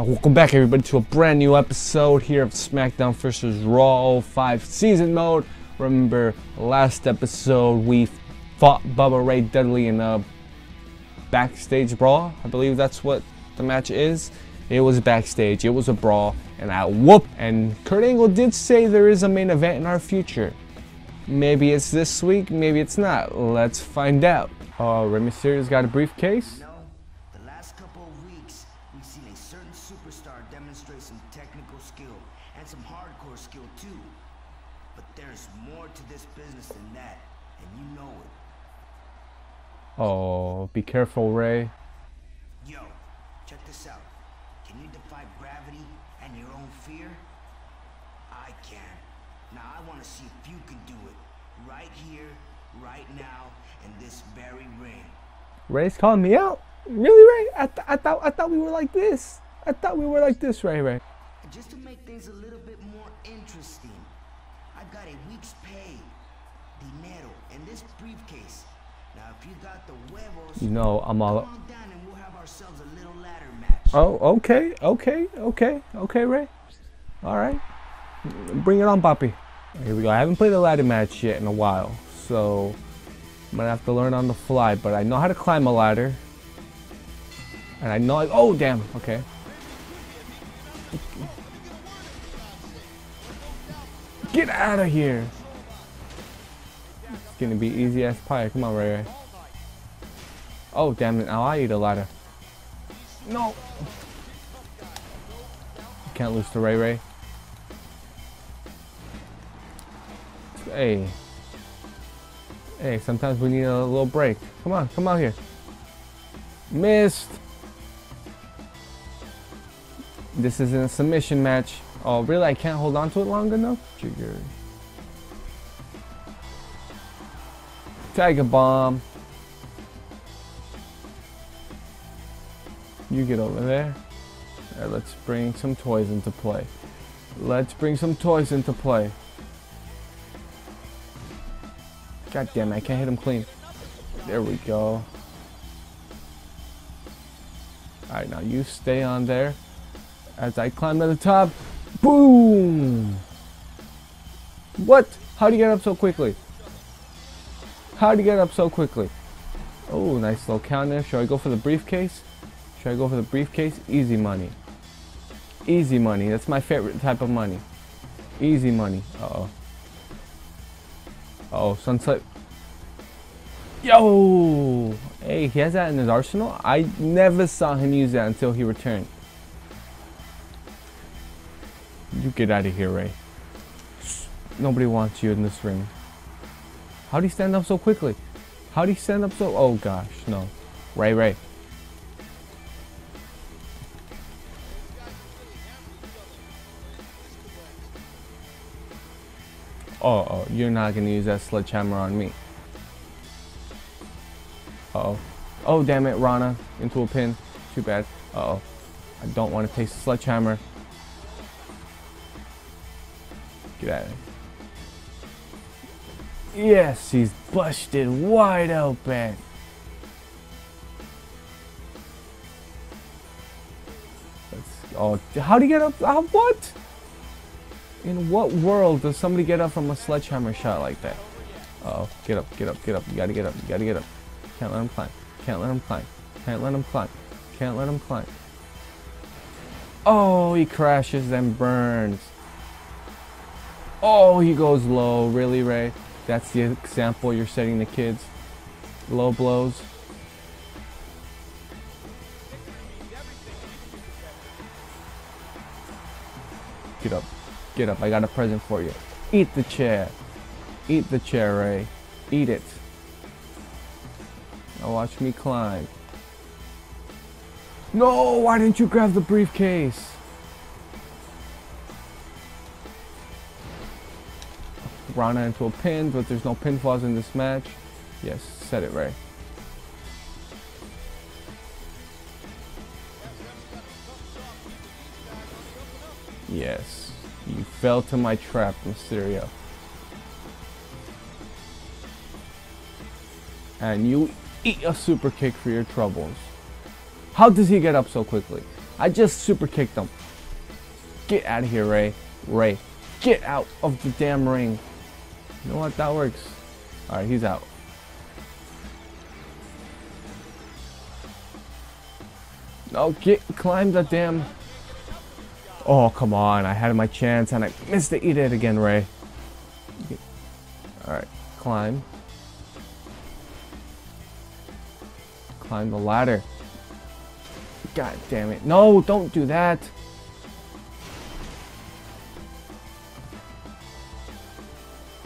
Uh, welcome back, everybody, to a brand new episode here of SmackDown vs. Raw 05 season mode. Remember, last episode we fought Bubba Ray Dudley in a backstage brawl. I believe that's what the match is. It was backstage, it was a brawl, and I whoop. And Kurt Angle did say there is a main event in our future. Maybe it's this week, maybe it's not. Let's find out. Uh, Rey Mysterio's got a briefcase. No, the last couple of weeks, we've seen a certain superstar demonstrate some technical skill and some hardcore skill too. But there's more to this business than that, and you know it. Oh, be careful, Rey. Yo, check this out. Can you defy gravity and your own fear? I can. Now I want to see if you can do it. Right here, right now, in this very ring. Rey's calling me out. Really, Rey? I, th- I thought I thought we were like this. I thought we were like this, Rey. Rey. Just to make things a little bit more interesting, I've got a week's pay, dinero, in this briefcase. You know I'm all. Oh, okay, okay, okay, okay, Rey. All right, bring it on, Poppy. Here we go. I haven't played a ladder match yet in a while, so I'm gonna have to learn on the fly. But I know how to climb a ladder, and I know. I, oh, damn. Okay. Get out of here. It's gonna be easy as pie. Come on, Rey Rey. Oh, damn it. Now I eat a ladder. No. You Can't lose to Rey Rey. Hey. Hey, sometimes we need a little break. Come on, come out here. Missed. This isn't a submission match. Oh, really? I can't hold on to it long enough? Jigger. Tiger Bomb. You get over there. Alright, let's bring some toys into play. Let's bring some toys into play. God damn it, I can't hit him clean. There we go. Alright, now you stay on there. As I climb to the top. Boom! What? How'd you get up so quickly? How'd you get up so quickly? Oh, nice little counter. Should I go for the briefcase? Should I go for the briefcase? Easy money. Easy money. That's my favorite type of money. Easy money. Uh-oh. Uh-oh, sunset. Yo! Hey, he has that in his arsenal? I never saw him use that until he returned. You get out of here, Rey. Nobody wants you in this ring. How do you stand up so quickly? How do you stand up so... Oh, gosh, no. Rey, Rey. Oh, oh, you're not gonna use that sledgehammer on me. Uh oh. Oh, damn it, Rana. Into a pin. Too bad. Uh oh. I don't want to taste the sledgehammer. Get out of here. Yes, he's busted wide open. Let's, oh, how do you get up? Uh, what? In what world does somebody get up from a sledgehammer shot like that? Uh oh, get up, get up, get up. You gotta get up, you gotta get up. Can't let him climb. Can't let him climb. Can't let him climb. Can't let him climb. Oh, he crashes and burns. Oh, he goes low. Really, Rey? That's the example you're setting the kids. Low blows. Get up. Get up. I got a present for you. Eat the chair. Eat the chair, Rey. Eat it. Now watch me climb. No, why didn't you grab the briefcase? Rana into a pin, but there's no pinfalls in this match. Yes, said it right. Yes, you fell to my trap, Mysterio. And you eat a super kick for your troubles. How does he get up so quickly? I just super kicked him. Get out of here, Rey. Rey, get out of the damn ring. You know what? That works. Alright, he's out. No, get climb the damn. Oh, come on. I had my chance and I missed to eat it again, Rey. Alright, climb. Climb the ladder. God damn it. No, don't do that.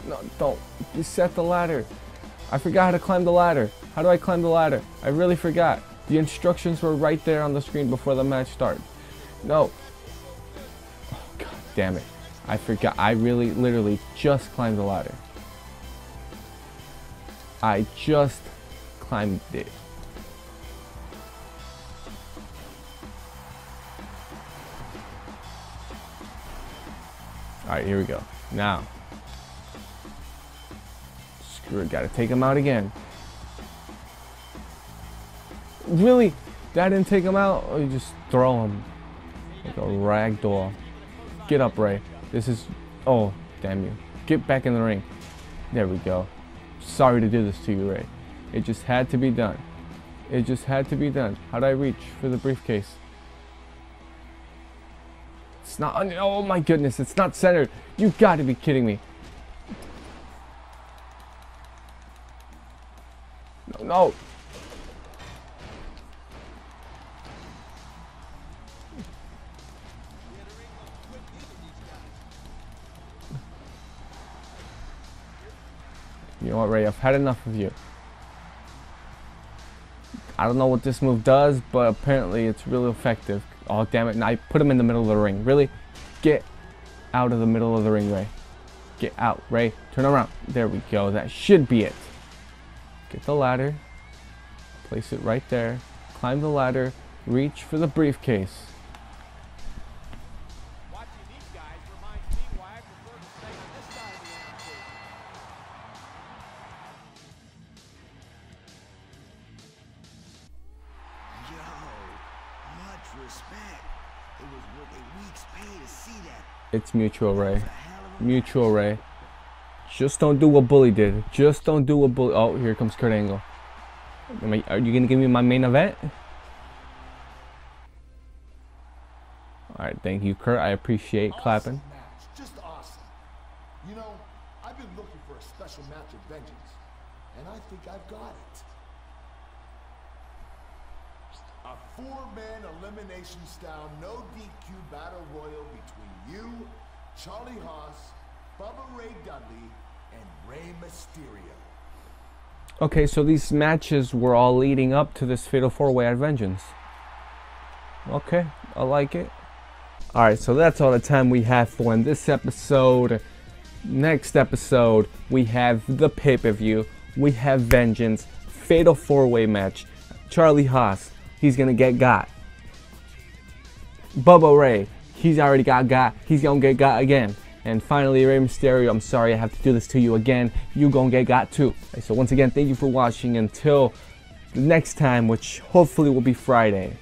No, don't. You set the ladder. I forgot how to climb the ladder. How do I climb the ladder? I really forgot. The instructions were right there on the screen before the match started. No. Damn it. I forgot. I really, literally just climbed the ladder. I just climbed it. Alright, here we go. Now. Screw it, gotta take him out again. Really? That didn't take him out? Or you just throw him like a rag doll. Get up, Rey. This is... Oh, damn you. Get back in the ring. There we go. Sorry to do this to you, Rey. It just had to be done. It just had to be done. How do I reach for the briefcase? It's not... Oh my goodness, it's not centered. You gotta be kidding me. No, no. You Rey? I've had enough of you. I don't know what this move does, but apparently it's really effective. Oh, damn it. Now I put him in the middle of the ring. Really? Get out of the middle of the ring, Rey. Get out, Rey. Turn around. There we go. That should be it. Get the ladder. Place it right there. Climb the ladder. Reach for the briefcase. It's mutual, Rey. Mutual, Rey. Just don't do what Bully did. Just don't do what Bully... Oh, here comes Kurt Angle. I, are you going to give me my main event? Alright, thank you, Kurt. I appreciate awesome clapping. Match. Just awesome. You know, I've been looking for a special match of vengeance, and I think I've got it. A four-man elimination style, no DQ battle royal between you, Charlie Haas, Bubba Ray Dudley, and Rey Mysterio. Okay, so these matches were all leading up to this Fatal 4-Way at Vengeance. Okay, I like it. Alright, so that's all the time we have for in this episode. Next episode, we have the pay-per-view. We have Vengeance. Fatal 4-Way match. Charlie Haas, he's gonna get got. Bubba Ray, he's already got got. He's gonna get got again. And finally, Rey Mysterio, I'm sorry I have to do this to you again. You gonna get got too. So once again, thank you for watching. Until next time, which hopefully will be Friday.